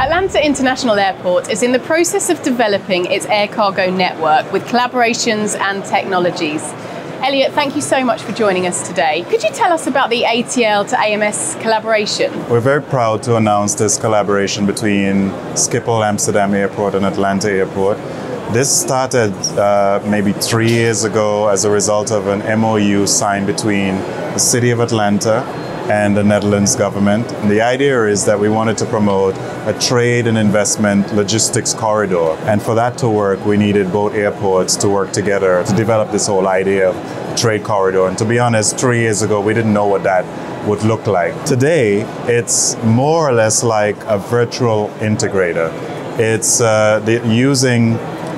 Atlanta International Airport is in the process of developing its air cargo network with collaborations and technologies. Elliott, thank you so much for joining us today. Could you tell us about the ATL to AMS collaboration? We're very proud to announce this collaboration between Schiphol Amsterdam Airport and Atlanta Airport. This started uh, maybe three years ago as a result of an MOU signed between the City of Atlanta and the Netherlands government. And the idea is that we wanted to promote a trade and investment logistics corridor. And for that to work, we needed both airports to work together to develop this whole idea of trade corridor. And to be honest, three years ago, we didn't know what that would look like. Today, it's more or less like a virtual integrator. It's uh, the, using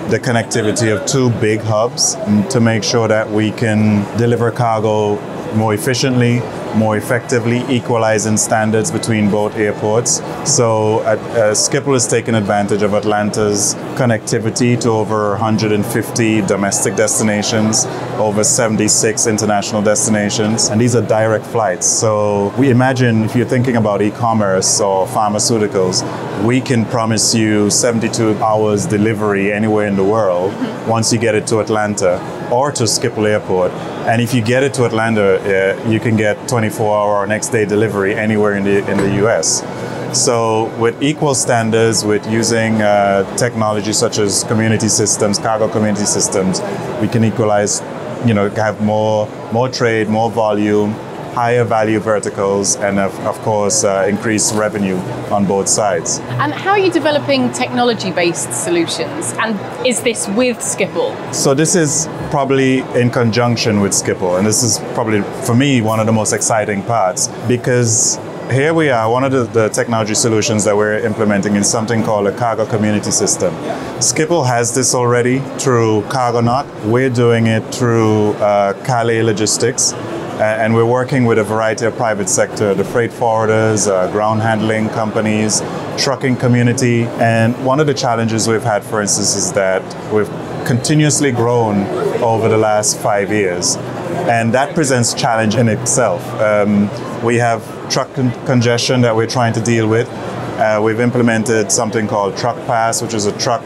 the connectivity of two big hubs to make sure that we can deliver cargo more efficiently, more effectively, equalizing standards between both airports. So uh, uh, Schiphol is taking advantage of Atlanta's connectivity to over 150 domestic destinations, over 76 international destinations, and these are direct flights. So we imagine if you're thinking about e-commerce or pharmaceuticals, we can promise you 72 hours delivery anywhere in the world once you get it to Atlanta or to Schiphol Airport. And if you get it to Atlanta, uh, you can get 24 hour or next day delivery anywhere in the, in the US. So with equal standards, with using uh, technology such as community systems, cargo community systems, we can equalize, you know, have more, more trade, more volume, higher value verticals and of, of course uh, increase revenue on both sides. And how are you developing technology based solutions and is this with Schiphol? So this is probably in conjunction with Schiphol and this is probably for me one of the most exciting parts because here we are, one of the, the, technology solutions that we're implementing is something called a cargo community system. Schiphol has this already through Cargonaut. We're doing it through uh, Logistics and we're working with a variety of private sector, the freight forwarders, uh, ground handling companies, trucking community. And one of the challenges we've had, for instance, is that we've continuously grown over the last five years. And that presents challenge in itself. Um, we have truck con- congestion that we're trying to deal with. Uh, we've implemented something called Truck Pass, which is a truck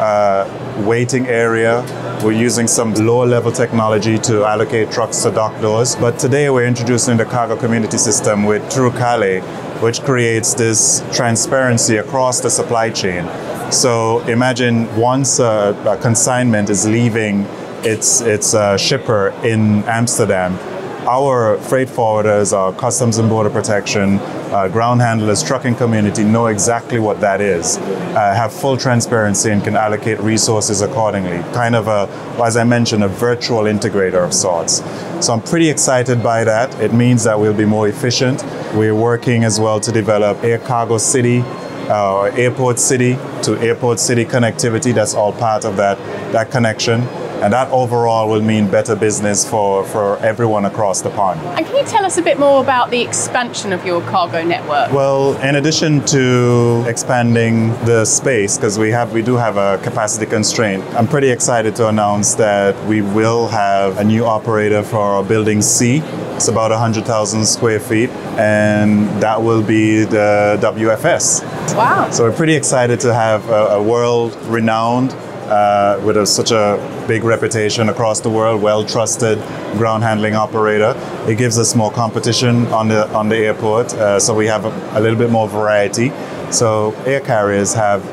uh, waiting area we're using some lower level technology to allocate trucks to dock doors. But today we're introducing the cargo community system with True Calais, which creates this transparency across the supply chain. So imagine once a, a consignment is leaving its, its uh, shipper in Amsterdam, our freight forwarders, our customs and border protection, uh, ground handlers, trucking community know exactly what that is, uh, have full transparency and can allocate resources accordingly. Kind of a, as I mentioned, a virtual integrator of sorts. So I'm pretty excited by that. It means that we'll be more efficient. We're working as well to develop Air Cargo City, uh, Airport City to Airport City connectivity. That's all part of that, that connection and that overall will mean better business for, for everyone across the pond. And can you tell us a bit more about the expansion of your cargo network? Well, in addition to expanding the space, because we have we do have a capacity constraint, I'm pretty excited to announce that we will have a new operator for our building C. It's about 100,000 square feet, and that will be the WFS. Wow. So we're pretty excited to have a, a world renowned uh, with a, such a big reputation across the world, well trusted ground handling operator. It gives us more competition on the on the airport, uh, so we have a, a, little bit more variety. So air carriers have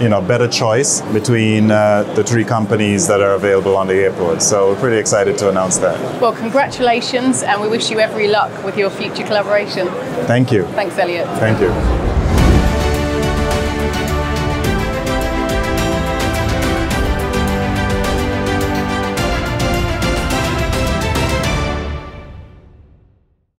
you know better choice between uh, the three companies that are available on the airport. So we're pretty excited to announce that. Well, congratulations, and we wish you every luck with your future collaboration. Thank you. Thanks, Elliott. Thank you.